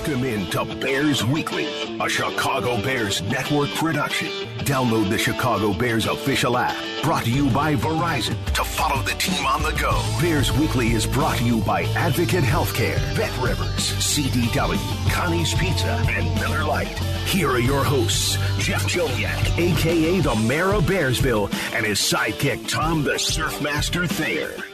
Welcome in to Bears Weekly, a Chicago Bears network production. Download the Chicago Bears official app, brought to you by Verizon, to follow the team on the go. Bears Weekly is brought to you by Advocate Healthcare, Bet Rivers, CDW, Connie's Pizza, and Miller Lite. Here are your hosts, Jeff Joniak, aka the Mayor of Bearsville, and his sidekick, Tom the Surfmaster Thayer.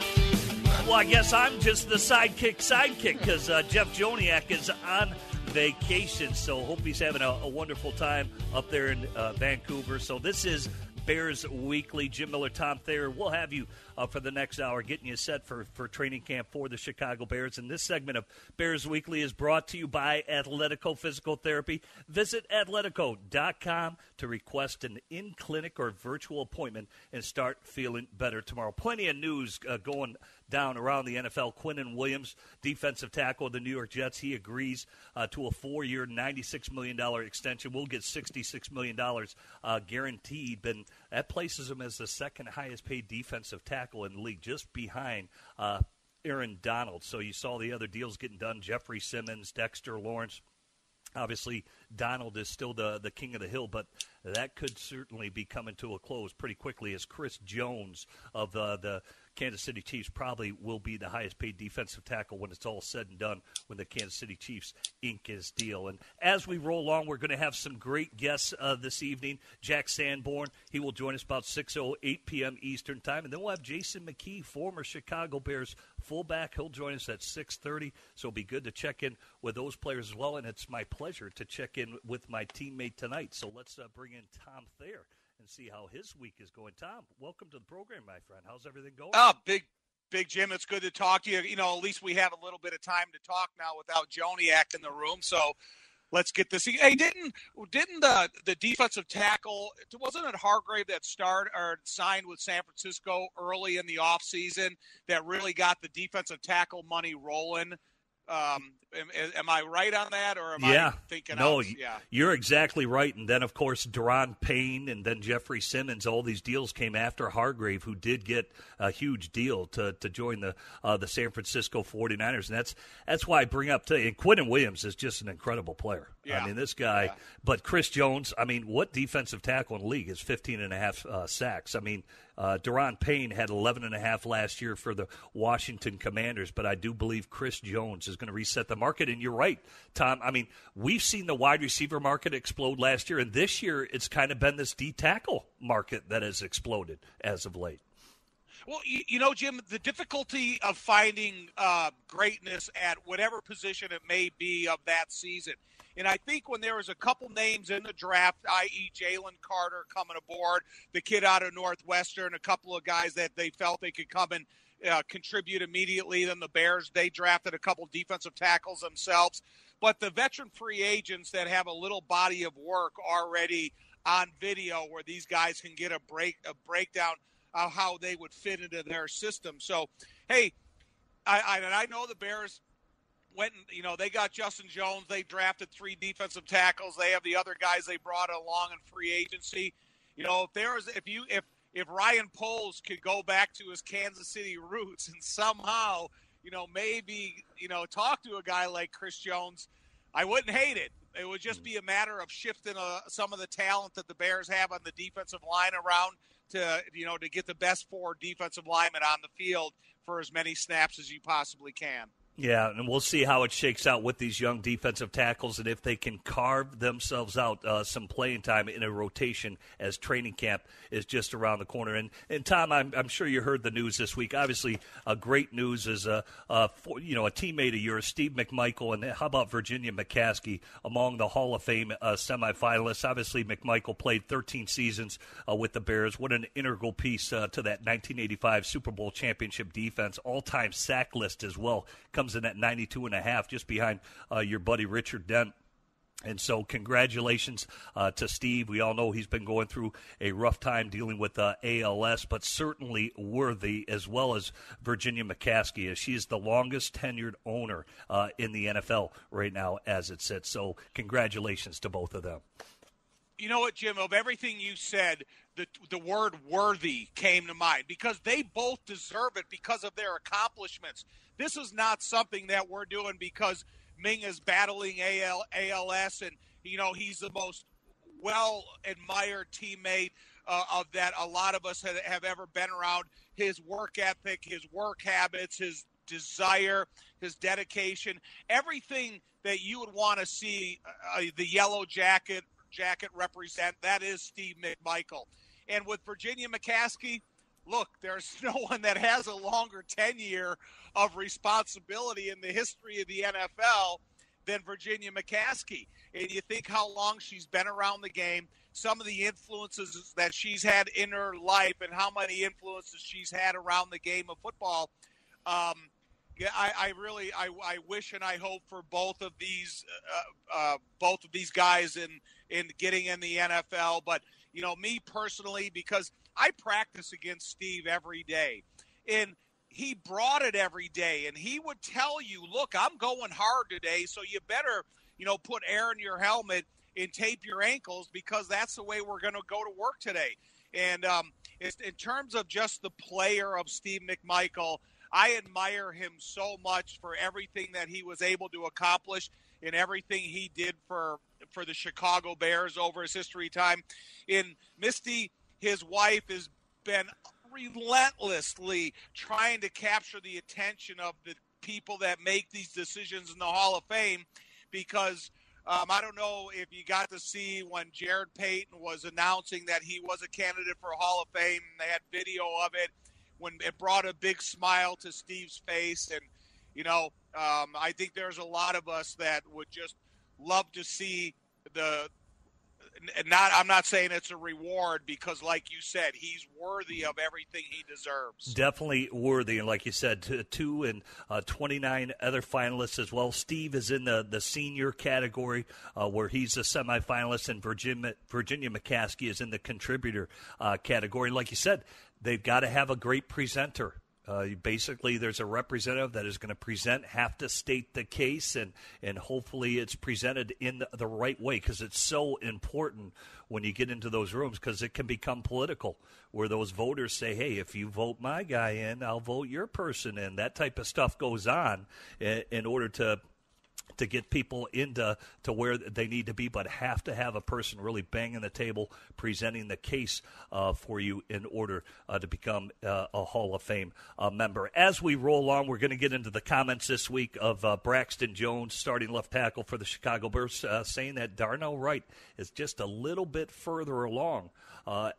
Well, I guess I'm just the sidekick sidekick because uh, Jeff Joniak is on vacation. So hope he's having a, a wonderful time up there in uh, Vancouver. So this is Bears Weekly. Jim Miller, Tom Thayer. We'll have you uh, for the next hour, getting you set for, for training camp for the Chicago Bears. And this segment of Bears Weekly is brought to you by Athletico Physical Therapy. Visit athletico.com to request an in clinic or virtual appointment and start feeling better tomorrow. Plenty of news uh, going down around the NFL. Quinnen Williams, defensive tackle of the New York Jets, he agrees uh, to a four-year, $96 million extension. We'll get $66 million uh, guaranteed. But that places him as the second highest-paid defensive tackle in the league, just behind uh, Aaron Donald. So you saw the other deals getting done: Jeffrey Simmons, Dexter Lawrence. Obviously, Donald is still the, the king of the hill, but that could certainly be coming to a close pretty quickly as Chris Jones of the, the Kansas City Chiefs probably will be the highest paid defensive tackle when it's all said and done when the Kansas City Chiefs ink his deal. And as we roll along, we're going to have some great guests uh, this evening. Jack Sanborn, he will join us about 6.08 p.m. Eastern Time. And then we'll have Jason McKee, former Chicago Bears fullback. He'll join us at 6.30, so it'll be good to check in with those players as well. And it's my pleasure to check in with my teammate tonight. So let's uh, bring in Tom Thayer and see how his week is going. Tom, welcome to the program, my friend. How's everything going? Oh, big, big Jim. It's good to talk to you. You know, at least we have a little bit of time to talk now without Joniak in the room. So let's get this. Hey, didn't didn't the the defensive tackle wasn't it Hargrave that started or signed with San Francisco early in the offseason that really got the defensive tackle money rolling? Um, am, am, I right on that, or am yeah. I thinking? No, yeah, you're exactly right. And then, of course, Daron Payne and then Jeffrey Simmons. All these deals came after Hargrave, who did get a huge deal to, to join the uh, the San Francisco 49ers. And that's that's why I bring up to and Quinnen Williams is just an incredible player. Yeah. I mean, this guy. Yeah. But Chris Jones. I mean, what defensive tackle in the league is 15 and a half uh, sacks? I mean, uh, Daron Payne had 11 and a half last year for the Washington Commanders, but I do believe Chris Jones is going to reset the market. And you're right, Tom. I mean, we've seen the wide receiver market explode last year, and this year it's kind of been this D tackle market that has exploded as of late. Well, you, you, know, Jim, the difficulty of finding uh, greatness at whatever position it may be of that season. And I think when there was a couple names in the draft, i.e., Jalen Carter coming aboard, the kid out of Northwestern, a couple of guys that they felt they could come and uh, contribute immediately. Then the Bears, they drafted a couple defensive tackles themselves. But the veteran free agents that have a little body of work already on video where these guys can get a break a breakdown of how they would fit into their system. So, hey, I, I, I know the Bears went and you know they got Justin Jones. They drafted three defensive tackles. They have the other guys they brought along in free agency. You know, if there was if you if if Ryan Poles could go back to his Kansas City roots and somehow you know maybe you know talk to a guy like Chris Jones, I wouldn't hate it. It would just be a matter of shifting uh, some of the talent that the Bears have on the defensive line around to you know to get the best four defensive linemen on the field for as many snaps as you possibly can. Yeah, and we'll see how it shakes out with these young defensive tackles and if they can carve themselves out uh, some playing time in a rotation as training camp is just around the corner. And, and Tom, I'm, I'm sure you heard the news this week. Obviously, uh, great news is a, a for, you know a teammate of yours, Steve McMichael, and how about Virginia McCaskey among the Hall of Fame uh, semifinalists. Obviously, McMichael played 13 seasons uh, with the Bears. What an integral piece uh, to that 1985 Super Bowl championship defense. All-time sack list as well in at 92 and a half, just behind uh, your buddy Richard Dent. And so, congratulations uh, to Steve. We all know he's been going through a rough time dealing with uh, ALS, but certainly worthy, as well as Virginia McCaskey, as she is the longest tenured owner uh, in the NFL right now as it sits. So, congratulations to both of them. You know what, Jim? Of everything you said, the the word worthy came to mind because they both deserve it because of their accomplishments. This is not something that we're doing because Ming is battling AL, ALS, and you know he's the most well admired teammate uh, of that a lot of us have, have ever been around. His work ethic, his work habits, his desire, his dedication, everything that you would want to see uh, the yellow jacket jacket represent. That is Steve McMichael. And with Virginia McCaskey, look, there's no one that has a longer tenure of responsibility in the history of the NFL than Virginia McCaskey. And you think how long she's been around the game, some of the influences that she's had in her life, and how many influences she's had around the game of football. Um, yeah, I, I really, I, I, wish and I hope for both of these, uh, uh, both of these guys in in getting in the NFL. But you know, me personally, because I practice against Steve every day, and he brought it every day, and he would tell you, "Look, I'm going hard today, so you better, you know, put air in your helmet and tape your ankles because that's the way we're going to go to work today." And um, in terms of just the player of Steve McMichael. I admire him so much for everything that he was able to accomplish and everything he did for for the Chicago Bears over his history time. In Misty, his wife has been relentlessly trying to capture the attention of the people that make these decisions in the Hall of Fame because um, I don't know if you got to see when Jarrett Payton was announcing that he was a candidate for Hall of Fame. They had video of it when it brought a big smile to Steve's face. And, you know, um, I think there's a lot of us that would just love to see the. Not, I'm not saying it's a reward because, like you said, he's worthy of everything he deserves. Definitely worthy, and like you said, two and uh, 29 other finalists as well. Steve is in the the senior category uh, where he's a semifinalist, and Virginia Virginia McCaskey is in the contributor uh, category. Like you said, they've got to have a great presenter. Uh, basically, there's a representative that is going to present, have to state the case, and, and hopefully it's presented in the, the right way because it's so important when you get into those rooms because it can become political where those voters say, hey, if you vote my guy in, I'll vote your person in. That type of stuff goes on in, in order to to get people into to where they need to be, but have to have a person really banging the table, presenting the case uh, for you in order uh, to become uh, a Hall of Fame uh, member. As we roll on, we're going to get into the comments this week of uh, Braxton Jones, starting left tackle for the Chicago Bears, uh, saying that Darnell Wright is just a little bit further along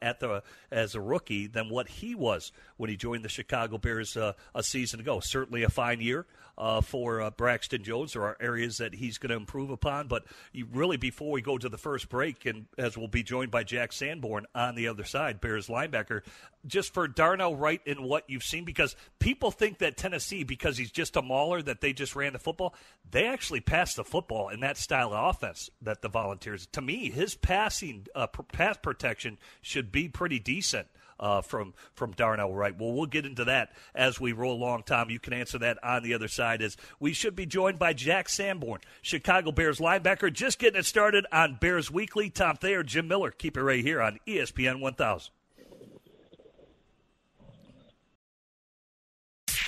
at the as a rookie than what he was when he joined the Chicago Bears a season ago. Certainly a fine year uh, for uh, Braxton Jones. There are areas that he's going to improve upon, but really before we go to the first break, and as we'll be joined by Jack Sanborn on the other side, Bears linebacker, just for Darnell Wright in what you've seen, because people think that Tennessee, because he's just a mauler, that they just ran the football. They actually passed the football in that style of offense that the Volunteers. To me, his passing uh, pass protection should be pretty decent uh, from from Darnell Wright. Well, we'll get into that as we roll along. Tom, you can answer that on the other side. As we should be joined by Jack Sanborn, Chicago Bears linebacker, just getting it started on Bears Weekly. Tom Thayer, Jim Miller, keep it right here on ESPN 1000.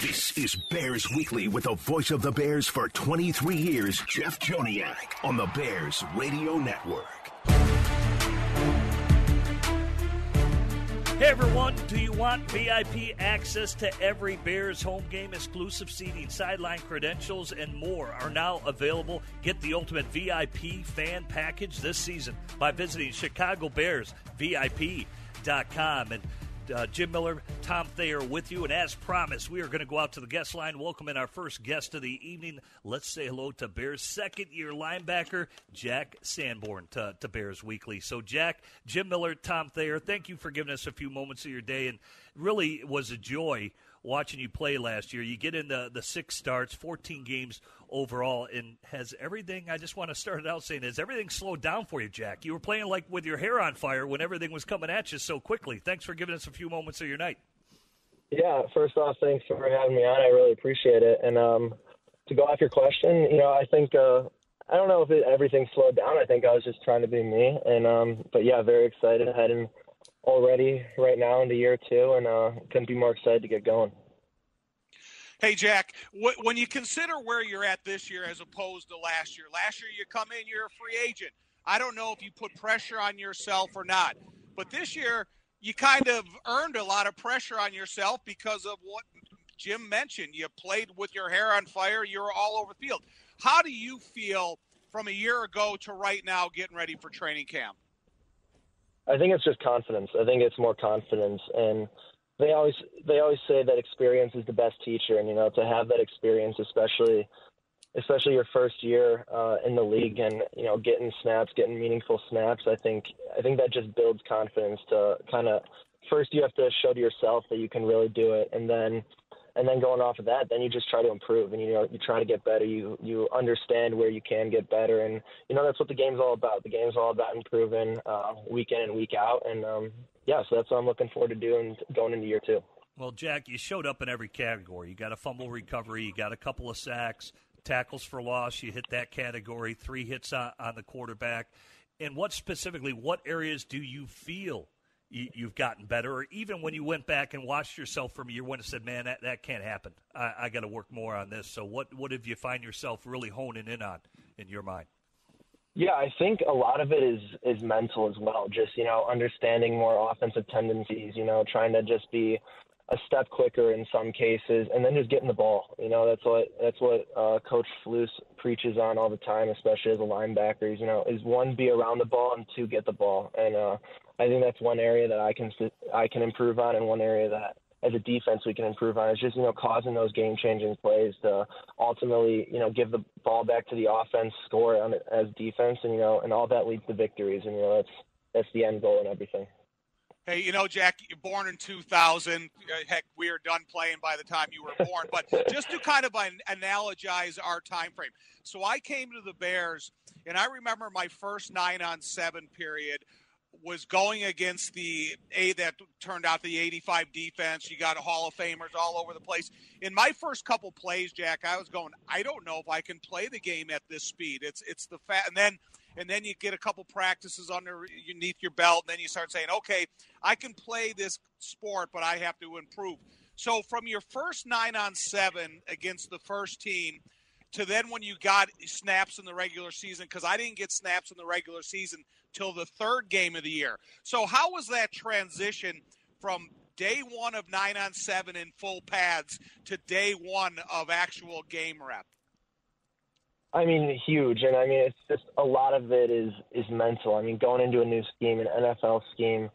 This is Bears Weekly with the voice of the Bears for 23 years, Jeff Joniak, on the Bears Radio Network. Hey everyone, do you want VIP access to every Bears home game, exclusive seating, sideline credentials, and more are now available? Get the ultimate VIP fan package this season by visiting ChicagoBearsVIP.com. And uh, Jim Miller, Tom Thayer with you. And as promised, we are going to go out to the guest line, welcome in our first guest of the evening. Let's say hello to Bears second year linebacker, Jack Sanborn, to, to Bears Weekly. So, Jack, Jim Miller, Tom Thayer, thank you for giving us a few moments of your day. And really, it was a joy watching you play last year. You get in the, the six starts, 14 games overall, and has everything, I just want to start it out saying, has everything slowed down for you, Jack? You were playing like with your hair on fire when everything was coming at you so quickly. Thanks for giving us a few moments of your night. Yeah, first off, thanks for having me on. I really appreciate it. And um, to go off your question, you know, I think uh, I don't know if it, everything slowed down. I think I was just trying to be me. And um, but yeah, very excited heading already right now into year two, and uh, couldn't be more excited to get going. Hey, Jack, when you consider where you're at this year as opposed to last year, last year you come in, you're a free agent. I don't know if you put pressure on yourself or not, but this year you kind of earned a lot of pressure on yourself because of what Jim mentioned. You played with your hair on fire, you were all over the field. How do you feel from a year ago to right now getting ready for training camp? I think it's just confidence. I think it's more confidence and they always they always say that experience is the best teacher and you know to have that experience especially especially your first year uh, in the league and you know getting snaps getting meaningful snaps i think i think that just builds confidence to kind of first you have to show to yourself that you can really do it and then and then going off of that, then you just try to improve and you know you try to get better. You you understand where you can get better, and you know that's what the game's all about. The game's all about improving uh, week in and week out, and um, yeah, so that's what I'm looking forward to doing going into year two. Well, Jack, you showed up in every category. You got a fumble recovery, you got a couple of sacks, tackles for loss. You hit that category, three hits on, on the quarterback. And what specifically, what areas do you feel you, have gotten better, or even when you went back and watched yourself from a year one and said, "Man, that, that can't happen. I, I got to work more on this." So, what what have you find yourself really honing in on in your mind? Yeah, I think a lot of it is is mental as well. Just you know, understanding more offensive tendencies. You know, trying to just be a step quicker in some cases, and then just getting the ball. You know, that's what that's what uh, Coach Flus preaches on all the time, especially as a linebacker. You know, is one be around the ball and two get the ball, and uh, I think that's one area that I can I can improve on, and one area that as a defense we can improve on. is just you know causing those game changing plays to ultimately you know give the ball back to the offense, score on it as defense, and you know and all that leads to victories, and you know that's that's the end goal and everything. Hey, you know, Jack, you're born in 2000. Heck, we are done playing by the time you were born. But just to kind of analogize our time frame. So I came to the Bears, and I remember my first nine on seven period was going against the A that turned out the 85 defense. You got Hall of Famers all over the place. In my first couple plays, Jack, I was going, I don't know if I can play the game at this speed. It's it's the fat and then and then you get a couple practices underneath your belt, and then you start saying, okay, I can play this sport, but I have to improve. So from your first nine on seven against the first team to then when you got snaps in the regular season, because I didn't get snaps in the regular season till the third game of the year. So how was that transition from day one of nine on seven in full pads to day one of actual game rep? I mean, huge, and I mean, it's just a lot of it is is mental. I mean, going into a new scheme, an NFL scheme,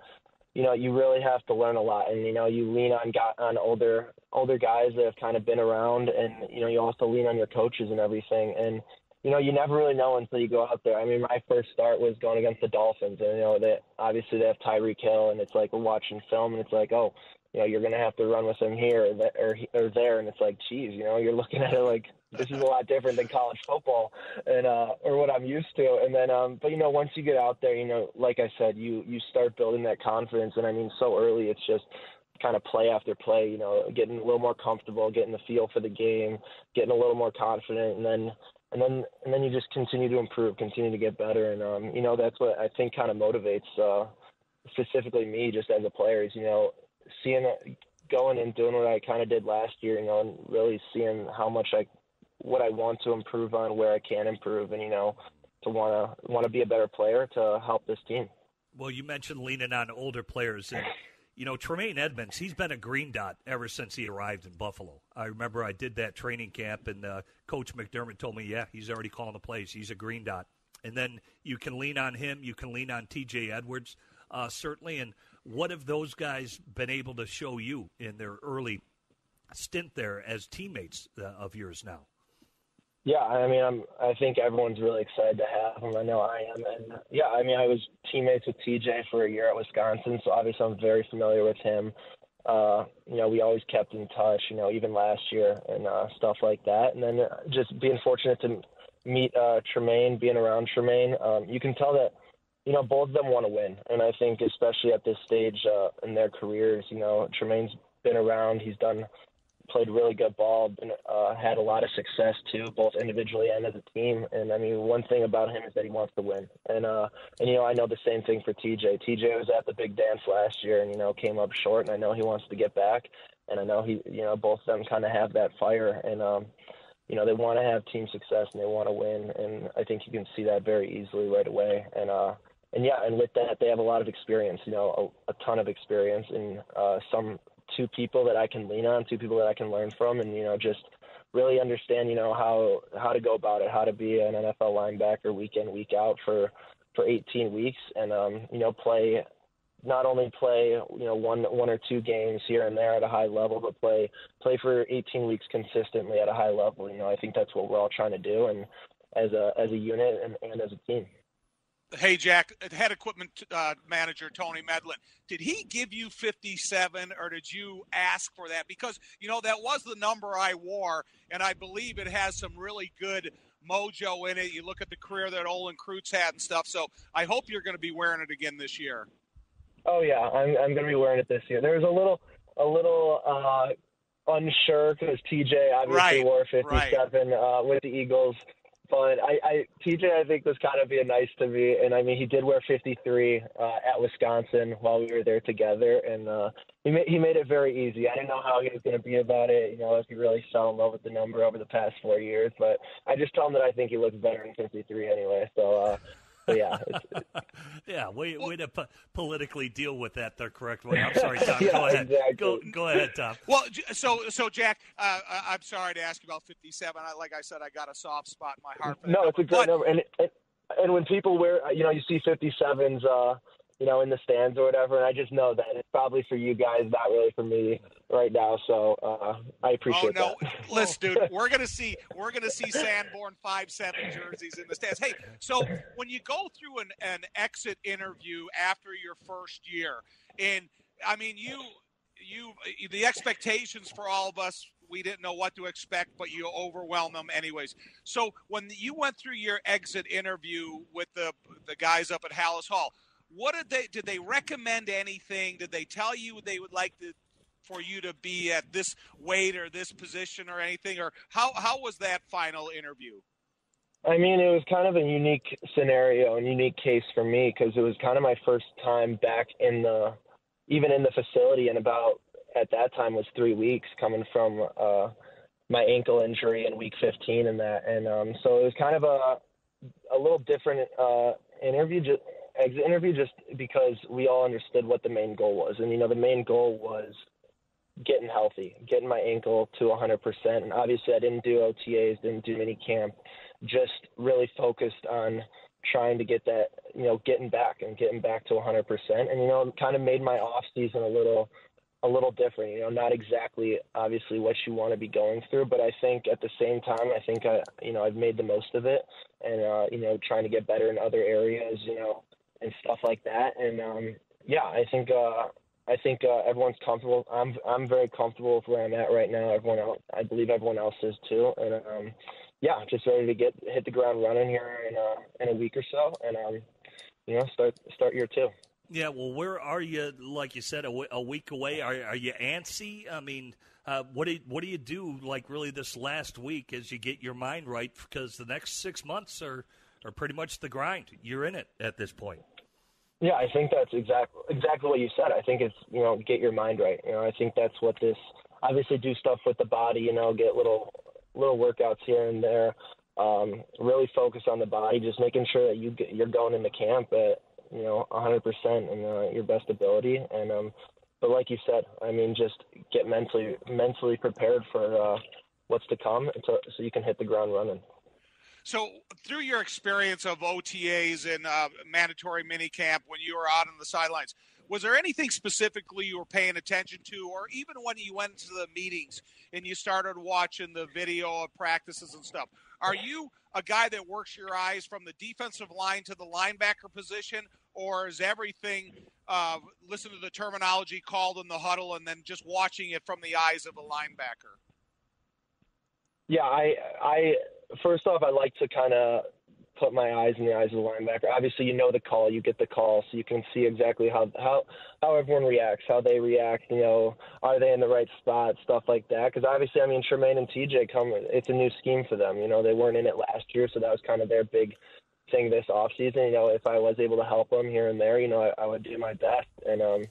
you know, you really have to learn a lot, and you know, you lean on got on older older guys that have kind of been around, and you know, you also lean on your coaches and everything, and you know, you never really know until you go out there. I mean, my first start was going against the Dolphins, and you know, that obviously they have Tyreek Hill, and it's like we're watching film, and it's like, oh, you know, you're going to have to run with him here or, or, or there. And it's like, geez, you know, you're looking at it like this is a lot different than college football and, uh, or what I'm used to. And then, um, but you know, once you get out there, you know, like I said, you, you start building that confidence. And I mean, so early, it's just kind of play after play, you know, getting a little more comfortable, getting the feel for the game, getting a little more confident. And then, and then, and then you just continue to improve, continue to get better. And, um, you know, that's what I think kind of motivates, uh, specifically me just as a player is, you know, seeing it going and doing what I kind of did last year, you know, and really seeing how much I what I want to improve on, where I can improve, and you know, to want to want to be a better player to help this team. Well, you mentioned leaning on older players, and you know Tremaine Edmunds, He's been a green dot ever since he arrived in Buffalo. I remember I did that training camp, and uh, Coach McDermott told me, "Yeah, he's already calling the plays. He's a green dot." And then you can lean on him. You can lean on T.J. Edwards, uh, certainly, and what have those guys been able to show you in their early stint there as teammates uh, of yours now? Yeah, I mean, I'm. I think everyone's really excited to have him. I know I am, and yeah, I mean, I was teammates with TJ for a year at Wisconsin, so obviously I'm very familiar with him. Uh, you know, we always kept in touch. You know, even last year and uh, stuff like that. And then uh, just being fortunate to meet uh, Tremaine, being around Tremaine, um, you can tell that you know, both of them want to win. And I think, especially at this stage uh, in their careers, you know, Tremaine's been around. He's done, played really good ball, been, uh, had a lot of success too, both individually and as a team. And I mean, one thing about him is that he wants to win. And, uh, and, you know, I know the same thing for TJ. TJ was at the big dance last year and, you know, came up short, and I know he wants to get back. and I know he, you know, both of them kind of have that fire, and um, you know, they want to have team success and they want to win, and I think you can see that very easily right away. And uh, and yeah, and with that, they have a lot of experience, you know, a, a ton of experience, and uh, some two people that I can lean on, two people that I can learn from, and you know, just really understand, you know, how how to go about it, how to be an NFL linebacker week in week out for for 18 weeks, and um, you know, play not only play you know one one or two games here and there at a high level, but play play for 18 weeks consistently at a high level. You know, I think that's what we're all trying to do, and as a as a unit and, and as a team. Hey Jack, head equipment uh, manager Tony Medlin, did he give you 57 or did you ask for that? Because you know that was the number I wore, and I believe it has some really good mojo in it. You look at the career that Olin Kreutz had and stuff. So I hope you're going to be wearing it again this year. Oh yeah, I'm I'm going to be wearing it this year. There was a little a little uh, unsure because TJ obviously right, wore 57 right. uh, with the Eagles. But I, I TJ I think was kind of being nice to me, and I mean he did wear 53 uh, at Wisconsin while we were there together, and uh, he made he made it very easy. I didn't know how he was going to be about it, you know, if he really fell in love with the number over the past four years. But I just told him that I think he looks better in 53 anyway. So uh, yeah, yeah. Way well, way to po- politically deal with that the correct way. I'm sorry, Tom. yeah, go ahead. Exactly. Go go ahead, Tom. Well, so so Jack, uh, I'm sorry to ask you about 57. I, like I said, I got a soft spot in my heart. For no, number. it's a great but, number, and, and and when people wear, you know, you see 57s. Uh, you know, in the stands or whatever. And I just know that it's probably for you guys, not really for me right now. So uh, I appreciate oh, no. that. Listen, dude, we're gonna see we're gonna see Sanborn five seven jerseys in the stands. Hey, so when you go through an, an exit interview after your first year, and I mean you you the expectations for all of us we didn't know what to expect, but you overwhelm them anyways. So when you went through your exit interview with the the guys up at Halas Hall, what did they did they recommend anything? Did they tell you they would like to for you to be at this weight or this position or anything? Or how how was that final interview? I mean, it was kind of a unique scenario and unique case for me because it was kind of my first time back in the, even in the facility, and about at that time was three weeks coming from uh, my ankle injury in week 15 and that, and um, so it was kind of a a little different uh, interview. Exit interview just because we all understood what the main goal was. And, you know, the main goal was getting healthy, getting my ankle to 100%. And obviously, I didn't do OTAs, didn't do mini camp, just really focused on trying to get that, you know, getting back and getting back to 100%. And, you know, kind of made my off season a little a little different. You know, not exactly obviously what you want to be going through, but I think at the same time, I think I, you know, I've made the most of it, and uh, you know, trying to get better in other areas. You know, and stuff like that. And um, yeah, I think uh, I think uh, everyone's comfortable. I'm I'm very comfortable with where I'm at right now. Everyone else, I believe everyone else is too. And um, yeah, just ready to get hit the ground running here in uh, in a week or so, and um, you know, start start year two. Yeah, well, where are you? Like you said, a, w- a week away. Are, are you antsy? I mean, uh, what do you, what do you do? Like really, this last week as you get your mind right, because the next six months are are pretty much the grind. You're in it at this point. Yeah, I think that's exactly exactly what you said. I think it's you know get your mind right. You know, I think that's what this obviously do stuff with the body. You know, get little little workouts here and there. Um, really focus on the body, just making sure that you get, you're going into camp at you know 100% and uh, your best ability. And um, but like you said, I mean, just get mentally mentally prepared for uh, what's to come, so, so you can hit the ground running. So, through your experience of OTAs and uh, mandatory minicamp when you were out on the sidelines, was there anything specifically you were paying attention to, or even when you went to the meetings and you started watching the video of practices and stuff? Are you a guy that works your eyes from the defensive line to the linebacker position, or is everything uh, listen to the terminology called in the huddle and then just watching it from the eyes of a linebacker? Yeah, I I first off, I like to kind of put my eyes in the eyes of the linebacker. Obviously, you know the call, you get the call, so you can see exactly how how how everyone reacts, how they react. You know, are they in the right spot, stuff like that. Because obviously, I mean, Tremaine and TJ come. It's a new scheme for them. You know, they weren't in it last year, so that was kind of their big thing this off season. You know, if I was able to help them here and there, you know, I, I would do my best. And um,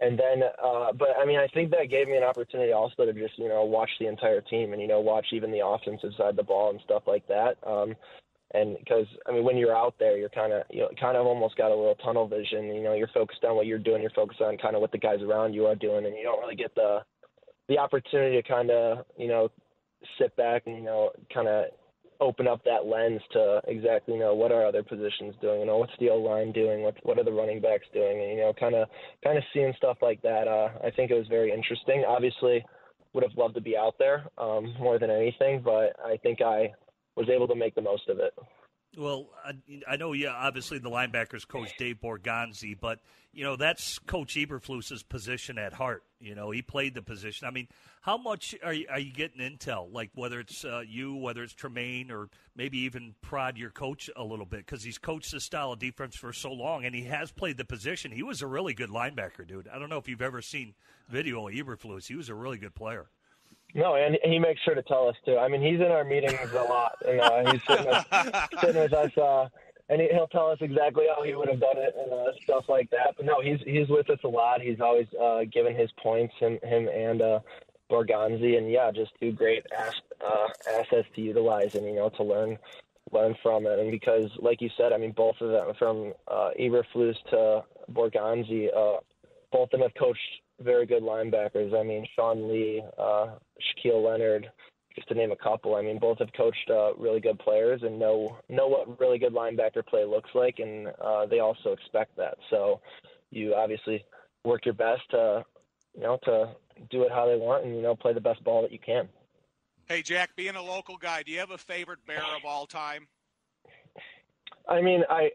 and then, uh, but I mean, I think that gave me an opportunity also to just you know watch the entire team and you know watch even the offensive side of the ball and stuff like that. Um, and because I mean, when you're out there, you're kind of you know kind of almost got a little tunnel vision. You know, you're focused on what you're doing. You're focused on kind of what the guys around you are doing, and you don't really get the the opportunity to kind of you know sit back and you know kind of open up that lens to exactly know what are other positions doing, you know what's the O line doing, what what are the running backs doing, and you know kind of kind of seeing stuff like that. Uh, I think it was very interesting. Obviously, would have loved to be out there um, more than anything, but I think I was able to make the most of it. Well, I, I know, yeah, obviously the linebackers coach Dave Borgonzi, but you know that's Coach Eberflus's position at heart. You know, he played the position. I mean, how much are you, are you getting intel? Like whether it's uh, you, whether it's Tremaine, or maybe even prod your coach a little bit because he's coached this style of defense for so long, and he has played the position. He was a really good linebacker, dude. I don't know if you've ever seen video of Eberflus. He was a really good player. No, and he makes sure to tell us too. I mean, he's in our meetings a lot, and uh, he's sitting with, sitting with us, uh, and he, will tell us exactly how he would have done it and uh, stuff like that. But no, he's he's with us a lot. He's always uh, given his points, him him and uh, Borgonzi, and yeah, just two great ass, uh, assets to utilize and you know to learn learn from it. And because, like you said, I mean, both of them from uh, Eberflus to Borgonzi, uh, both of them have coached very good linebackers. I mean, Sean Lee, uh, Shaquille Leonard, just to name a couple. I mean, both have coached uh, really good players and know know what really good linebacker play looks like, and uh, they also expect that. So you obviously work your best to you know to do it how they want and you know play the best ball that you can. Hey Jack, being a local guy, do you have a favorite bear of all time? I mean, I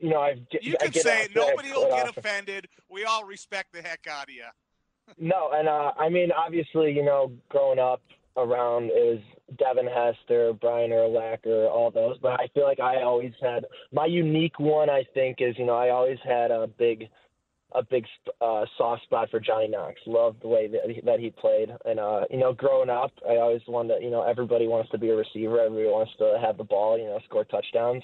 you know, I you can say it. Nobody will get offended. We all respect the heck out of you no, and uh, I mean, obviously, you know, growing up around is Devin Hester, Brian Urlacher, all those. But I feel like I always had my unique one. I think is you know I always had a big, a big uh, soft spot for Johnny Knox. Loved the way that he, that he played, and uh, you know, growing up, I always wanted. To, you know, everybody wants to be a receiver. Everybody wants to have the ball. You know, score touchdowns.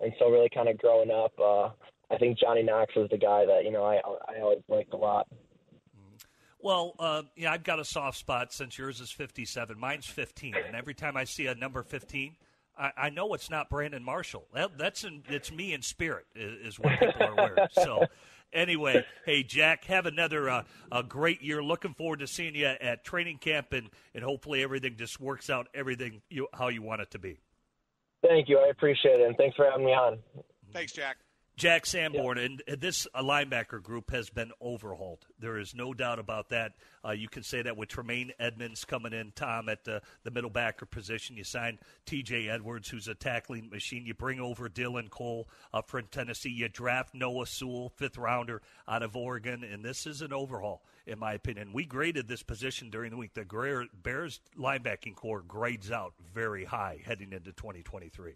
And so, really, kind of growing up, uh, I think Johnny Knox was the guy that you know I I always liked a lot. Well, uh, yeah, I've got a soft spot since yours is 57. Mine's 15, and every time I see a number 15, I, I know it's not Brandon Marshall. That, that's in, it's me in spirit is, is what people are wearing. So, anyway, hey Jack, have another uh, a great year. Looking forward to seeing you at training camp, and and hopefully everything just works out everything you, how you want it to be. Thank you, I appreciate it, and thanks for having me on. Thanks, Jack. Jack Sanborn, and this linebacker group has been overhauled. There is no doubt about that. Uh, you can say that with Tremaine Edmunds coming in, Tom at the, the middle backer position. You signed T.J. Edwards, who's a tackling machine. You bring over Dylan Cole uh, from Tennessee. You draft Noah Sewell, fifth rounder out of Oregon, and this is an overhaul, in my opinion. We graded this position during the week. The Bears linebacking corps grades out very high heading into 2023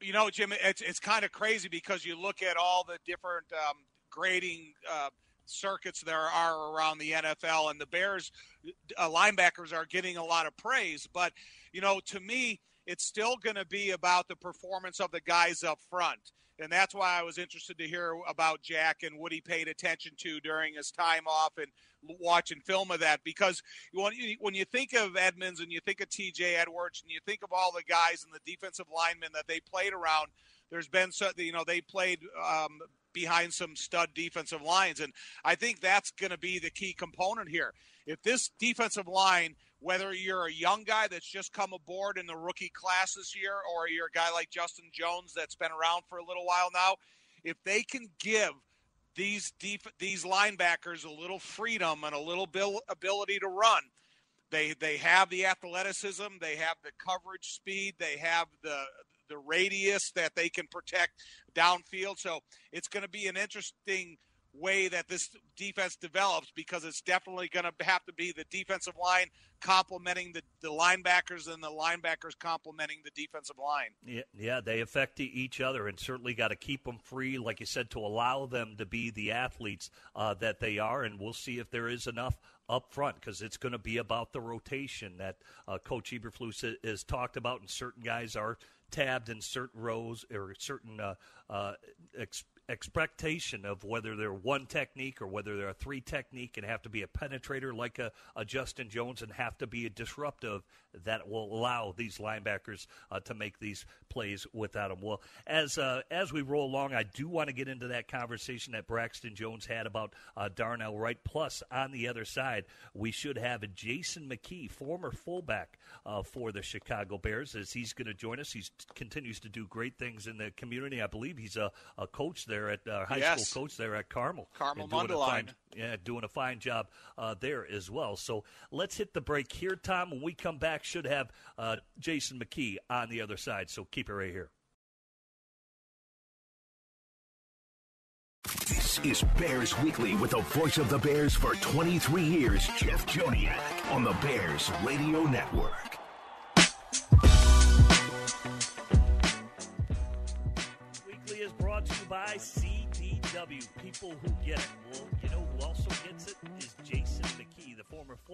you know, Jim, it's it's kind of crazy because you look at all the different um, grading uh, circuits there are around the NFL, and the Bears uh, linebackers are getting a lot of praise. But you know, to me, it's still going to be about the performance of the guys up front. And that's why I was interested to hear about Jack and what he paid attention to during his time off and watching film of that because when you, when you think of Edmunds and you think of TJ Edwards and you think of all the guys and the defensive linemen that they played around, there's been so you know they played um, behind some stud defensive lines, and I think that's going to be the key component here. If this defensive line, whether you're a young guy that's just come aboard in the rookie class this year, or you're a guy like Justin Jones that's been around for a little while now, if they can give these def- these linebackers a little freedom and a little bil- ability to run. They they have the athleticism, they have the coverage speed, they have the the radius that they can protect downfield. So it's going to be an interesting way that this defense develops because it's definitely going to have to be the defensive line complementing the, the linebackers and the linebackers complementing the defensive line. Yeah, yeah, they affect each other and certainly got to keep them free, like you said, to allow them to be the athletes uh, that they are. And we'll see if there is enough up front because it's going to be about the rotation that uh, Coach Eberflus has talked about, and certain guys are tabbed in certain rows or certain uh, uh, expectation of whether they're one technique or whether they're a three technique and have to be a penetrator like a, a Justin Jones and have to be a disruptive that will allow these linebackers uh, to make these plays without them. Well, as uh, as we roll along, I do want to get into that conversation that Braxton Jones had about uh, Darnell Wright. Plus, on the other side, we should have a Jason McKee, former fullback uh, for the Chicago Bears, as he's going to join us. He continues to do great things in the community. I believe he's a, a coach there at uh, high yes. school coach there at Carmel. Carmel Mundelein. Yeah, doing a fine job uh, there as well. So let's hit the break here, Tom. When we come back, should have uh, Jason McKee on the other side. So keep it right here. This is Bears Weekly with the voice of the Bears for 23 years, Jeff Joniak, on the Bears Radio Network. People who get it.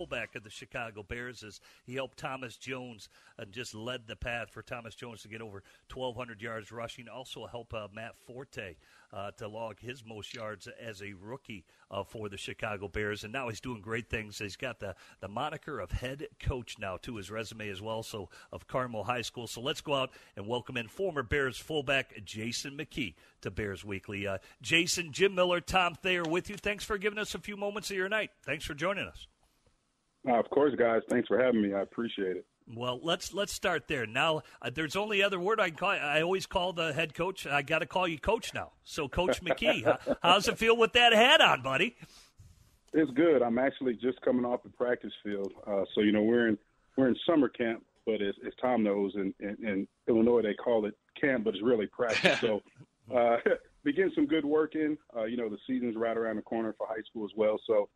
Fullback of the Chicago Bears, as he helped Thomas Jones and just led the path for Thomas Jones to get over 1,200 yards rushing. Also helped uh, Matt Forte uh, to log his most yards as a rookie uh, for the Chicago Bears. And now he's doing great things. He's got the, the moniker of head coach now to his resume as well, so of Carmel High School. So let's go out and welcome in former Bears fullback Jason McKee to Bears Weekly. Uh, Jason, Jim Miller, Tom Thayer with you. Thanks for giving us a few moments of your night. Thanks for joining us. Uh, of course, guys. Thanks for having me. I appreciate it. Well, let's let's start there. Now, uh, there's only other word I can call. I always call the head coach. I got to call you coach now. So, Coach McKee, how, how's it feel with that hat on, buddy? It's good. I'm actually just coming off the practice field. Uh, so you know we're in we're in summer camp, but as, as Tom knows, in, in, in, Illinois they call it camp, but it's really practice. So uh, begin some good work in. Uh, you know the season's right around the corner for high school as well. So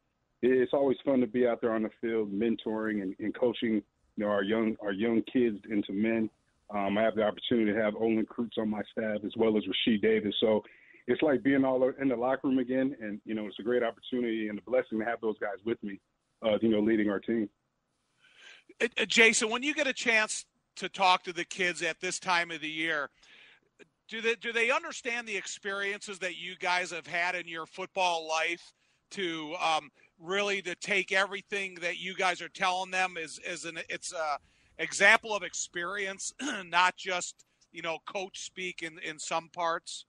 it's always fun to be out there on the field, mentoring and, and coaching you know, our young our young kids into men. Um, I have the opportunity to have Olin Kreutz on my staff as well as Rashied Davis. So it's like being all in the locker room again, and you know, it's a great opportunity and a blessing to have those guys with me. Uh, you know, leading our team. Uh, uh, Jason, when you get a chance to talk to the kids at this time of the year, do they do they understand the experiences that you guys have had in your football life to um, really to take everything that you guys are telling them is as an it's a example of experience, not just you know coach speak in in some parts.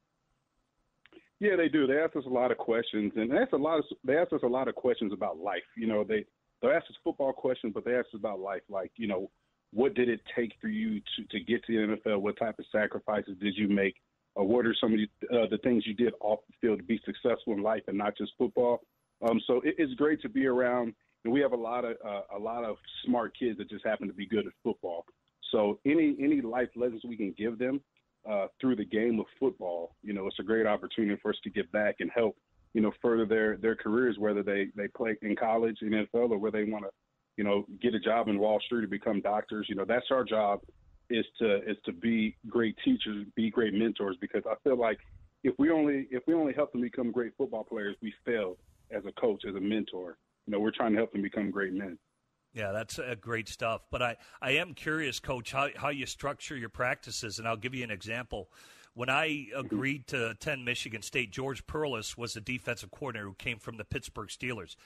Yeah, they do. They ask us a lot of questions, and they ask a lot of they ask us a lot of questions about life. You know, they they ask us football questions, but they ask us about life, like you know, what did it take for you to to get to the NFL? What type of sacrifices did you make? Or what are some of the, uh, the things you did off the field to be successful in life and not just football? Um, so it, it's great to be around. And we have a lot of uh, a lot of smart kids that just happen to be good at football. So any any life lessons we can give them uh, through the game of football, you know, it's a great opportunity for us to give back and help, you know, further their their careers, whether they they play in college, in NFL, or where they want to, you know, get a job in Wall Street to become doctors. You know, that's our job is to is to be great teachers, be great mentors. Because I feel like if we only if we only help them become great football players, we failed as a coach, as a mentor. You know, we're trying to help them become great men. Yeah, that's uh, great stuff. But I, I am curious, Coach, how, how you structure your practices. And I'll give you an example. When I mm-hmm. agreed to attend Michigan State, George Perles was the defensive coordinator who came from the Pittsburgh Steelers.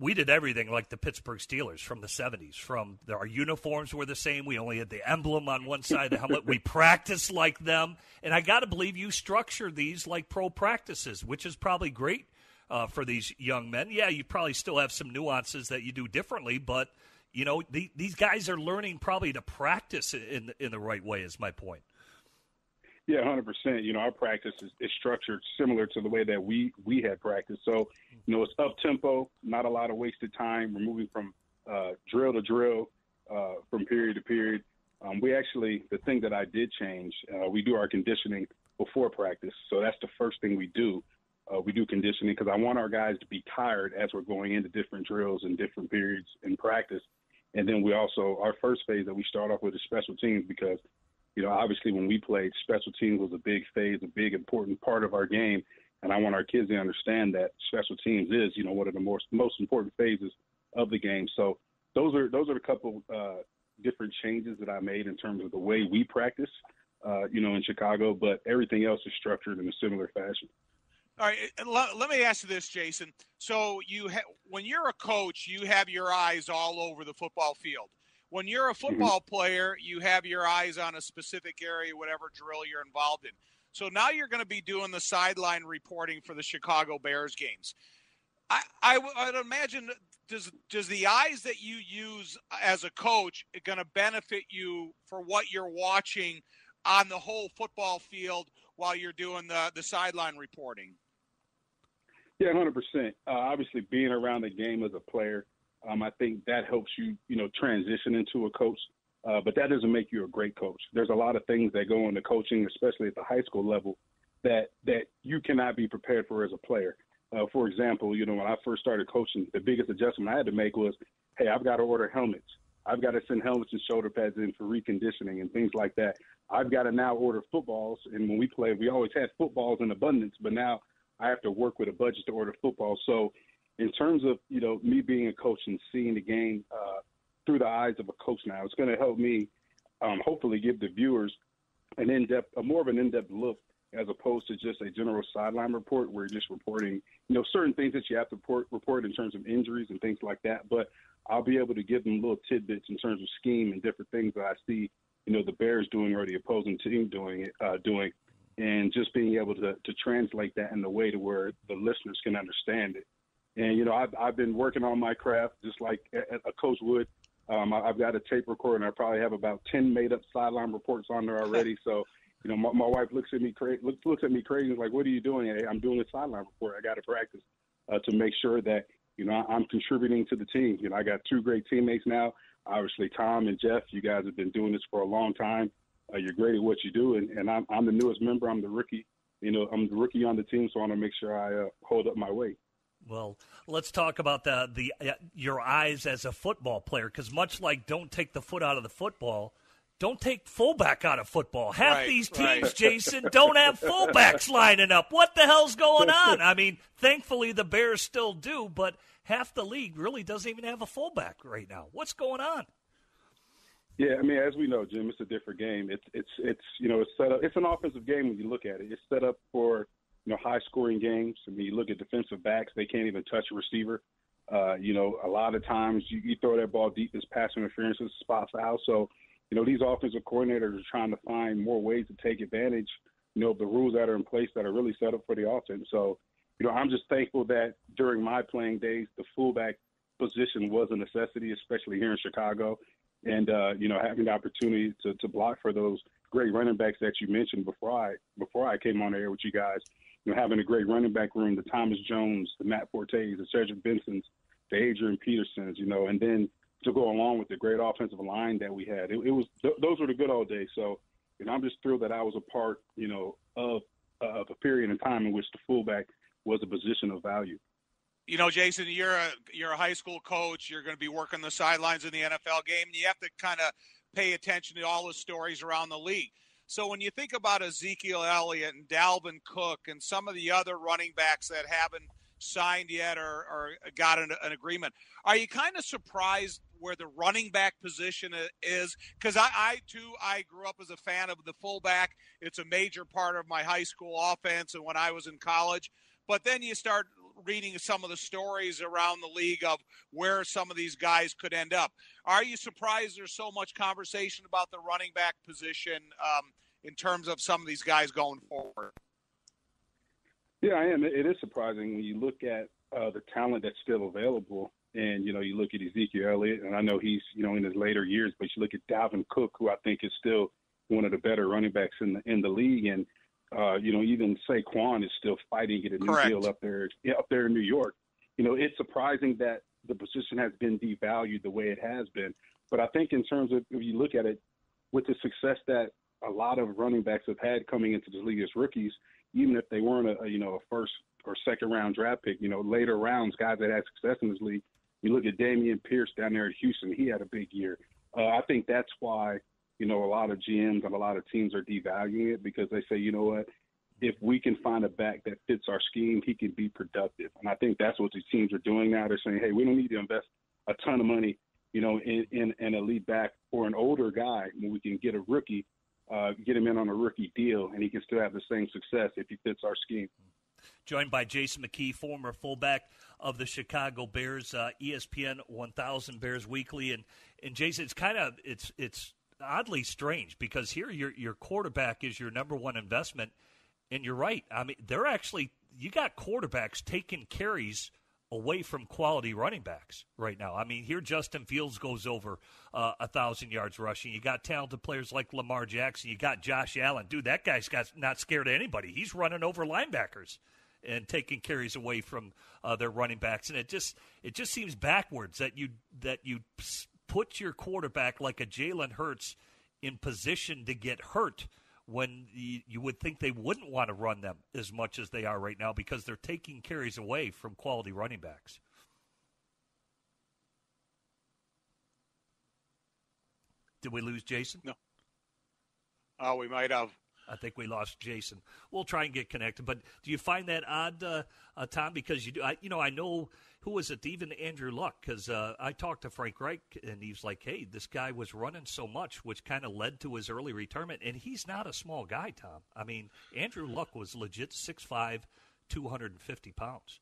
We did everything like the Pittsburgh Steelers from the 70s. From the, our uniforms were the same. We only had the emblem on one side of the helmet. We practiced like them. And I got to believe you structure these like pro practices, which is probably great uh, for these young men. Yeah, you probably still have some nuances that you do differently, but you know the, these guys are learning probably to practice in in the right way. Is my point. Yeah, hundred percent. You know, our practice is, is, structured similar to the way that we we had practice. So, you know, it's up tempo, not a lot of wasted time. We're moving from uh, drill to drill, uh, from period to period. Um, we actually, the thing that I did change, uh, we do our conditioning before practice. So that's the first thing we do uh, we do conditioning because I want our guys to be tired as we're going into different drills and different periods in practice. And then we also, our first phase that we start off with is special teams because, you know, obviously when we played, special teams was a big phase, a big important part of our game. And I want our kids to understand that special teams is, you know, one of the most most important phases of the game. So those are those are a couple uh, different changes that I made in terms of the way we practice, uh, you know, in Chicago. But everything else is structured in a similar fashion. All right, let, let me ask you this, Jason. So you ha- when you're a coach, you have your eyes all over the football field. When you're a mm-hmm. football mm-hmm. player, you have your eyes on a specific area, whatever drill you're involved in. So now you're going to be doing the sideline reporting for the Chicago Bears games. I, I would imagine does does the eyes that you use as a coach going to benefit you for what you're watching on the whole football field while you're doing the the sideline reporting? Yeah, hundred uh, percent. Obviously, being around the game as a player, um, I think that helps you, you know, transition into a coach. Uh, but that doesn't make you a great coach. There's a lot of things that go into coaching, especially at the high school level, that that you cannot be prepared for as a player. Uh, for example, you know, when I first started coaching, the biggest adjustment I had to make was, hey, I've got to order helmets. I've got to send helmets and shoulder pads in for reconditioning and things like that. I've got to now order footballs. And when we played, we always had footballs in abundance, but now I have to work with a budget to order football. So, in terms of you know me being a coach and seeing the game uh, through the eyes of a coach now, it's going to help me um, hopefully give the viewers an in-depth, a more of an in-depth look as opposed to just a general sideline report where you're just reporting, you know, certain things that you have to report, report in terms of injuries and things like that. But I'll be able to give them little tidbits in terms of scheme and different things that I see, you know, the Bears doing or the opposing team doing it, uh, doing, and just being able to to translate that in a way to where the listeners can understand it. And you know, I've I've been working on my craft just like a, a coach would. Um, I, I've got a tape recorder, and I probably have about ten made up sideline reports on there already. So you know, my, my wife looks at me crazy, looks, looks at me crazy, and like, "What are you doing?" Hey, I'm doing a sideline report. I got to practice uh, to make sure that you know I'm contributing to the team. You know, I got two great teammates now. Obviously, Tom and Jeff. You guys have been doing this for a long time. Uh, you're great at what you do, and, and I'm, I'm the newest member. I'm the rookie. You know, I'm the rookie on the team, so I want to make sure I uh, hold up my weight. Well, let's talk about the the uh, your eyes as a football player, because much like don't take the foot out of the football don't take fullback out of football. Half right, these teams, right. Jason, don't have fullbacks lining up. What the hell's going on? I mean, thankfully the Bears still do, but half the league really doesn't even have a fullback right now. What's going on? Yeah, I mean, as we know, Jim, it's a different game. It's it's it's you know it's set up. It's an offensive game when you look at it. It's set up for you know high scoring games. I mean, you look at defensive backs; they can't even touch a receiver. Uh, you know, a lot of times you, you throw that ball deep, as pass interference, is spot foul. So you know, these offensive coordinators are trying to find more ways to take advantage, you know, of the rules that are in place that are really set up for the offense. So, you know, I'm just thankful that during my playing days, the fullback position was a necessity, especially here in Chicago. And uh, you know, having the opportunity to, to block for those great running backs that you mentioned before I before I came on air with you guys, you know, having a great running back room, the Thomas Jones, the Matt Fortes, the Cedric Bensons, the Adrian Petersons, you know, and then to go along with the great offensive line that we had. It, it was th- those were the good old days. So, you know, I'm just thrilled that I was a part, you know, of of a period in time in which the fullback was a position of value. You know, Jason, you're a you're a high school coach. You're going to be working the sidelines in the NFL game. You have to kind of pay attention to all the stories around the league. So when you think about Ezekiel Elliott and Dalvin Cook and some of the other running backs that haven't signed yet or, or got an, an agreement, are you kind of surprised where the running back position is because I, I too I grew up as a fan of the fullback. It's a major part of my high school offense and when I was in college. But then you start reading some of the stories around the league of where some of these guys could end up. Are you surprised there's so much conversation about the running back position um, in terms of some of these guys going forward? Yeah, I am. It is surprising when you look at uh, the talent that's still available. And you know, you look at Ezekiel Elliott, and I know he's you know in his later years, but you look at Dalvin Cook, who I think is still one of the better running backs in the in the league, and uh, you know even Saquon is still fighting to get a new Correct. deal up there up there in New York. You know, it's surprising that the position has been devalued the way it has been. But I think in terms of if you look at it, with the success that a lot of running backs have had coming into the league as rookies, even if they weren't a, a you know a first or second round draft pick, you know later rounds guys that had success in this league you look at Dameon Pierce down there at Houston; he had a big year. Uh, I think that's why you know a lot of GMs and a lot of teams are devaluing it because they say, you know what, if we can find a back that fits our scheme, he can be productive. And I think that's what these teams are doing now. They're saying, hey, we don't need to invest a ton of money, you know, in, in, in a lead back or an older guy when we can get a rookie, uh, get him in on a rookie deal, and he can still have the same success if he fits our scheme. Joined by Jason McKie, former fullback of the Chicago Bears, uh, ESPN 1000 Bears Weekly, and and Jason, it's kind of it's it's oddly strange because here your your quarterback is your number one investment, and you're right. I mean, they're actually you got quarterbacks taking carries away from quality running backs right now. I mean, here Justin Fields goes over uh, a thousand yards rushing. You got talented players like Lamar Jackson. You got Josh Allen. Dude, that guy's got not scared of anybody. He's running over linebackers and taking carries away from uh, their running backs. And it just it just seems backwards that you that you put your quarterback like a Jalen Hurts in position to get hurt when you, you would think they wouldn't want to run them as much as they are right now because they're taking carries away from quality running backs. Did we lose Jason? No. Oh, we might have. I think we lost Jason. We'll try and get connected. But do you find that odd, uh, uh, Tom? Because you do, I, you know, I know who was it? Even Andrew Luck, because uh, I talked to Frank Reich, and he's like, "Hey, this guy was running so much, which kind of led to his early retirement." And he's not a small guy, Tom. I mean, Andrew Luck was legit 6'5", 250 pounds.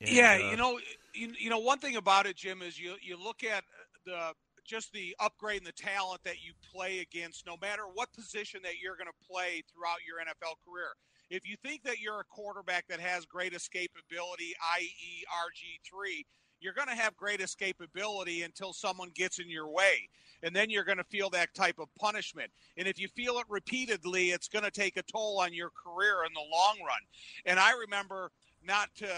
And, yeah, uh, you know, you, you know, one thing about it, Jim, is you you look at the just the upgrade and the talent that you play against, no matter what position that you're going to play throughout your NFL career. If you think that you're a quarterback that has great escapability, i.e., RG3, you're going to have great escapability until someone gets in your way. And then you're going to feel that type of punishment. And if you feel it repeatedly, it's going to take a toll on your career in the long run. And I remember not to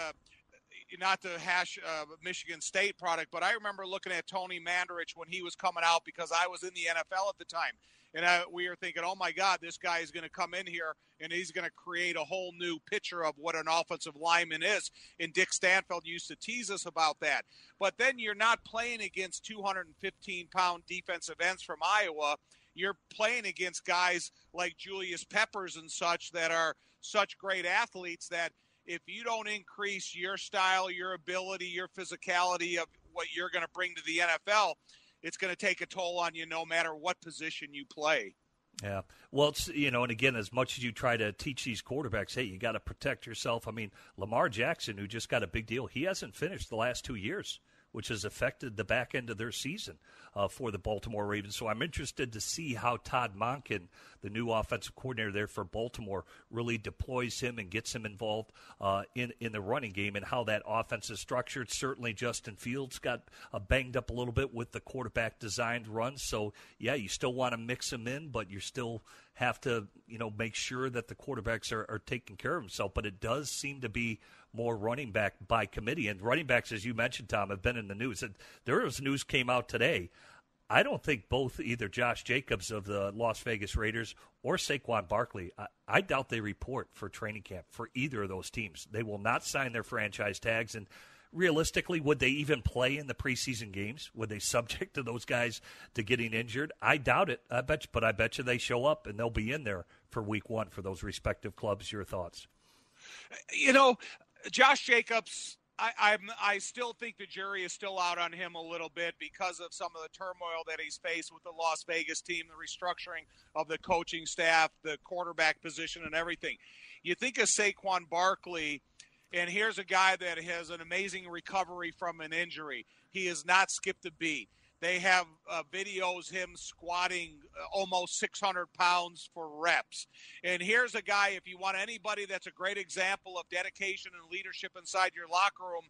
not to hash uh, Michigan State product, but I remember looking at Tony Mandarich when he was coming out because I was in the NFL at the time. And I, we are thinking, oh my God, this guy is going to come in here and he's going to create a whole new picture of what an offensive lineman is. And Dick Stanfel used to tease us about that. But then you're not playing against 215 pound defensive ends from Iowa. You're playing against guys like Julius Peppers and such that are such great athletes that if you don't increase your style, your ability, your physicality of what you're going to bring to the NFL, it's going to take a toll on you no matter what position you play. Yeah. Well, it's, you know, and again, as much as you try to teach these quarterbacks, hey, you got to protect yourself. I mean, Lamar Jackson, who just got a big deal, he hasn't finished the last two years which has affected the back end of their season uh, for the Baltimore Ravens. So I'm interested to see how Todd Monken, the new offensive coordinator there for Baltimore, really deploys him and gets him involved uh, in in the running game and how that offense is structured. Certainly, Justin Fields got uh, banged up a little bit with the quarterback designed run. So yeah, you still want to mix him in, but you still have to you know make sure that the quarterbacks are, are taking care of themselves. But it does seem to be more running back by committee. And running backs, as you mentioned, Tom, have been in the news. And there was news came out today. I don't think both either Josh Jacobs of the Las Vegas Raiders or Saquon Barkley, I, I doubt they report for training camp for either of those teams. They will not sign their franchise tags. And realistically, would they even play in the preseason games? Would they subject to those guys to getting injured? I doubt it. I bet, you, but I bet you they show up and they'll be in there for Week One for those respective clubs. Your thoughts? You know, Josh Jacobs, I, I'm, I still think the jury is still out on him a little bit because of some of the turmoil that he's faced with the Las Vegas team, the restructuring of the coaching staff, the quarterback position, and everything. You think of Saquon Barkley, and here's a guy that has an amazing recovery from an injury. He has not skipped a beat. They have uh, videos him squatting uh, almost 600 pounds for reps. And here's a guy, if you want anybody that's a great example of dedication and leadership inside your locker room,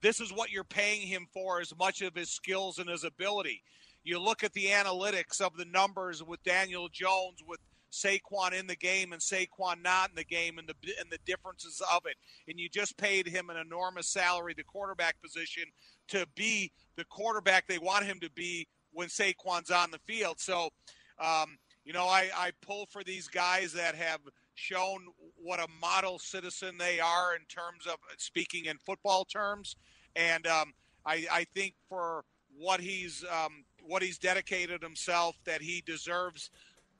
this is what you're paying him for as much of his skills and his ability. You look at the analytics of the numbers with Daniel Jones, with Saquon in the game and Saquon not in the game and the and the differences of it. And you just paid him an enormous salary, the quarterback position, to be the quarterback they want him to be when Saquon's on the field. So, um, you know, I, I pull for these guys that have shown what a model citizen they are in terms of speaking in football terms, and um, I, I think for what he's um, what he's dedicated himself that he deserves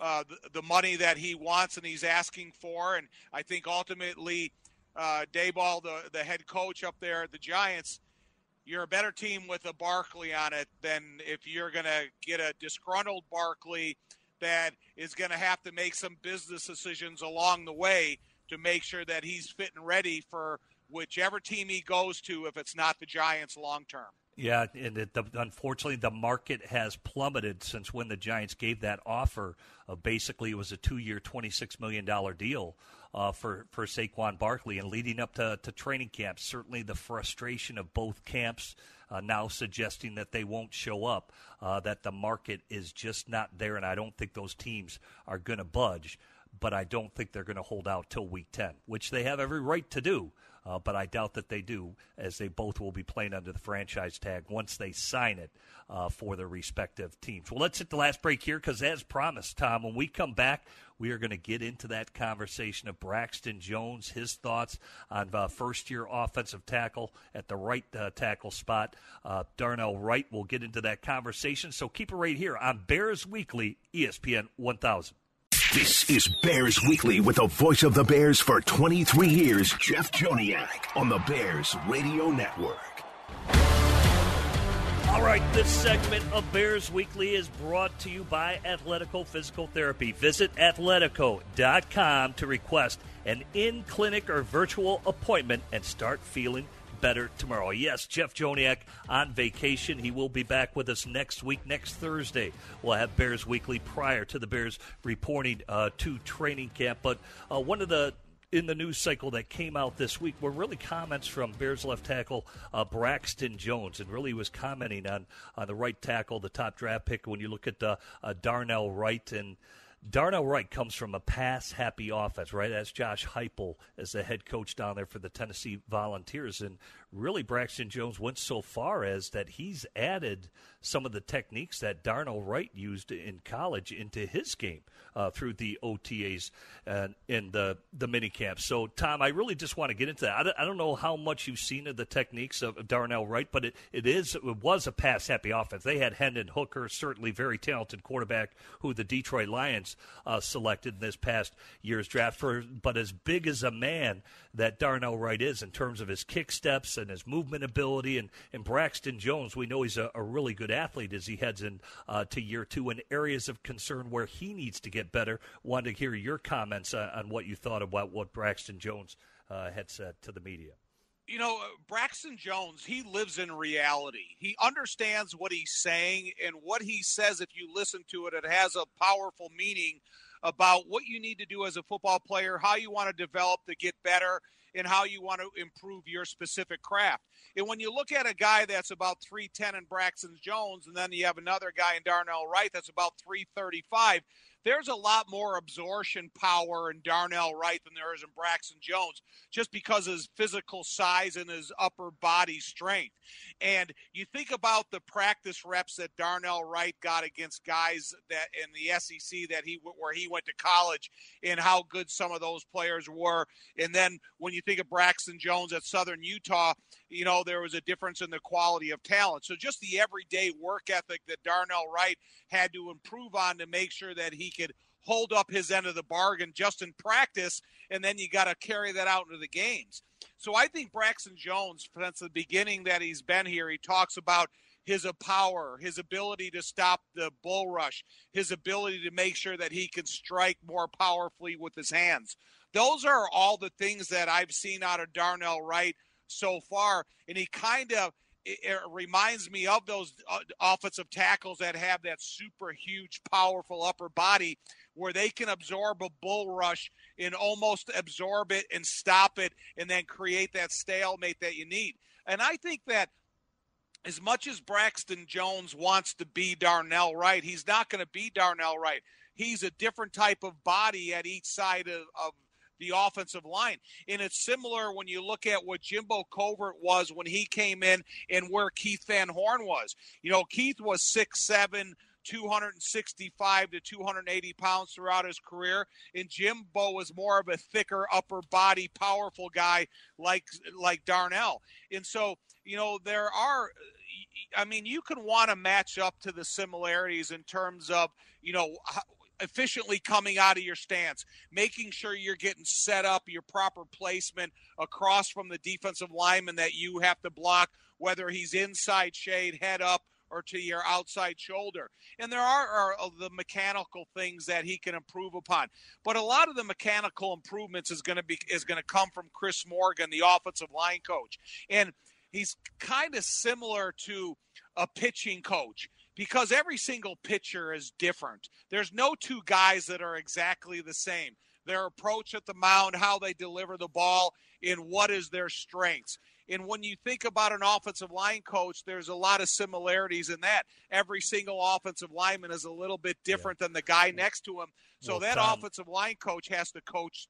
uh, the, the, money that he wants and he's asking for. And I think ultimately, uh, Daboll, the, the head coach up there at the Giants, you're a better team with a Barkley on it than if you're going to get a disgruntled Barkley that is going to have to make some business decisions along the way to make sure that he's fit and ready for whichever team he goes to if it's not the Giants long term. Yeah, and it, the, unfortunately, the market has plummeted since when the Giants gave that offer. Of basically, it was a two-year, twenty-six million dollar deal uh, for for Saquon Barkley, and leading up to, to training camp, certainly the frustration of both camps uh, now suggesting that they won't show up, uh, that the market is just not there, and I don't think those teams are going to budge. But I don't think they're going to hold out till week 10, which they have every right to do. Uh, but I doubt that they do, as they both will be playing under the franchise tag once they sign it uh, for their respective teams. Well, let's hit the last break here because, as promised, Tom, when we come back, we are going to get into that conversation of Braxton Jones, his thoughts on uh, first year offensive tackle at the right uh, tackle spot. Uh, Darnell Wright will get into that conversation. So keep it right here on Bears Weekly, ESPN 1000. This is Bears Weekly with the voice of the Bears for 23 years, Jeff Joniak, on the Bears Radio Network. All right, this segment of Bears Weekly is brought to you by Athletico Physical Therapy. Visit athletico.com to request an in clinic or virtual appointment and start feeling better tomorrow. Yes, Jeff Joniak on vacation. He will be back with us next week, next Thursday. We'll have Bears Weekly prior to the Bears reporting uh, to training camp. But uh, one of the in the news cycle that came out this week were really comments from Bears left tackle uh, Braxton Jones, and really was commenting on on the right tackle, the top draft pick. When you look at uh, uh, Darnell Wright and Darnell Wright comes from a pass happy offense, right? As Josh Heupel as the head coach down there for the Tennessee Volunteers. And really, Braxton Jones went so far as that he's added some of the techniques that Darnell Wright used in college into his game uh, through the OTAs and in the the mini camps. So, Tom, I really just want to get into that. I don't know how much you've seen of the techniques of Darnell Wright, but it, it is it was a pass happy offense. They had Hendon Hooker, certainly very talented quarterback, who the Detroit Lions uh, selected in this past year's draft. For but as big as a man that Darnell Wright is in terms of his kick steps and his movement ability, and, and Braxton Jones, we know he's a, a really good athlete as he heads in uh, to year two in areas of concern where he needs to get better. Wanted to hear your comments uh, on what you thought about what Braxton Jones uh, had said to the media you know, Braxton Jones, he lives in reality. He understands what he's saying, and what he says, if you listen to it, it has a powerful meaning about what you need to do as a football player, how you want to develop to get better, and how you want to improve your specific craft. And when you look at a guy that's about 310 in Braxton Jones, and then you have another guy in Darnell Wright that's about 335, there's a lot more absorption power in Darnell Wright than there is in Braxton Jones, just because of his physical size and his upper body strength. And you think about the practice reps that Darnell Wright got against guys that in the SEC that he where he went to college, and how good some of those players were. And then when you think of Braxton Jones at Southern Utah, you know there was a difference in the quality of talent. So just the everyday work ethic that Darnell Wright had to improve on to make sure that he could hold up his end of the bargain just in practice, and then you got to carry that out into the games. So I think Braxton Jones, since the beginning that he's been here, he talks about his power, his ability to stop the bull rush, his ability to make sure that he can strike more powerfully with his hands. Those are all the things that I've seen out of Darnell Wright so far, and he kind of it, reminds me of those uh, offensive tackles that have that super huge, powerful upper body where they can absorb a bull rush and almost absorb it and stop it and then create that stalemate that you need. And I think that as much as Braxton Jones wants to be Darnell Wright, he's not going to be Darnell Wright. He's a different type of body at each side of, of the offensive line. And it's similar when you look at what Jimbo Covert was when he came in and where Keith Van Horne was. You know, Keith was six seven. 265 to 280 pounds throughout his career, and Jimbo was more of a thicker upper body, powerful guy like like Darnell. And so, you know, there are I mean, you can want to match up to the similarities in terms of, you know, efficiently coming out of your stance, making sure you're getting set up, your proper placement across from the defensive lineman that you have to block, whether he's inside shade, head up, or to your outside shoulder. And there are, are uh, the mechanical things that he can improve upon. But a lot of the mechanical improvements is going to be is going to come from Chris Morgan, the offensive line coach. And he's kind of similar to a pitching coach because every single pitcher is different. There's no two guys that are exactly the same. Their approach at the mound, how they deliver the ball, in what is their strengths. And when you think about an offensive line coach, there's a lot of similarities in that. Every single offensive lineman is a little bit different yeah. than the guy next to him. So well, that Tom, offensive line coach has to coach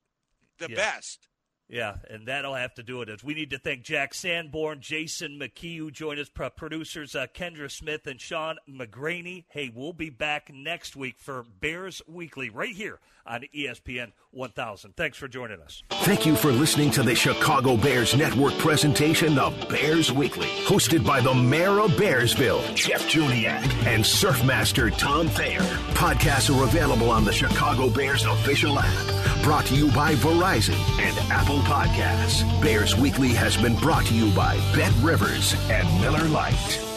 the yeah. best. Yeah, and that'll have to do it. As we need to thank Jack Sanborn, Jason McKie, who joined us, producers uh, Kendra Smith and Sean McGraney. Hey, we'll be back next week for Bears Weekly right here on ESPN 1000. Thanks for joining us. Thank you for listening to the Chicago Bears Network presentation of Bears Weekly, hosted by the mayor of Bearsville, Jeff Joniak, and Surfmaster Tom Thayer. Podcasts are available on the Chicago Bears official app, brought to you by Verizon and Apple Podcasts. Bears Weekly has been brought to you by Bet Rivers and Miller Lite.